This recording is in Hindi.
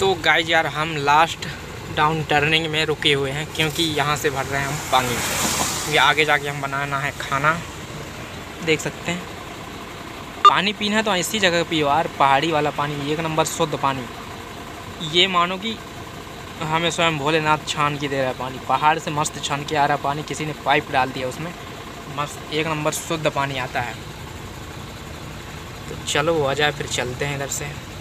तो गाइज़ यार, हम लास्ट डाउन टर्निंग में रुके हुए हैं, क्योंकि यहाँ से भर रहे हैं हम पानी। क्योंकि आगे जाके हम बनाना है खाना। देख सकते हैं। पानी पीना है तो ऐसी जगह पियो यार, पहाड़ी वाला पानी, एक नंबर शुद्ध पानी। ये मानो कि हमें स्वयं भोलेनाथ छान के दे रहा है पानी। पहाड़ से मस्त छान के आ रहा है पानी, किसी ने पाइप डाल दिया उसमें। मस्त, एक नंबर शुद्ध पानी आता है। तो चलो, वो आ जाए, फिर चलते हैं इधर से।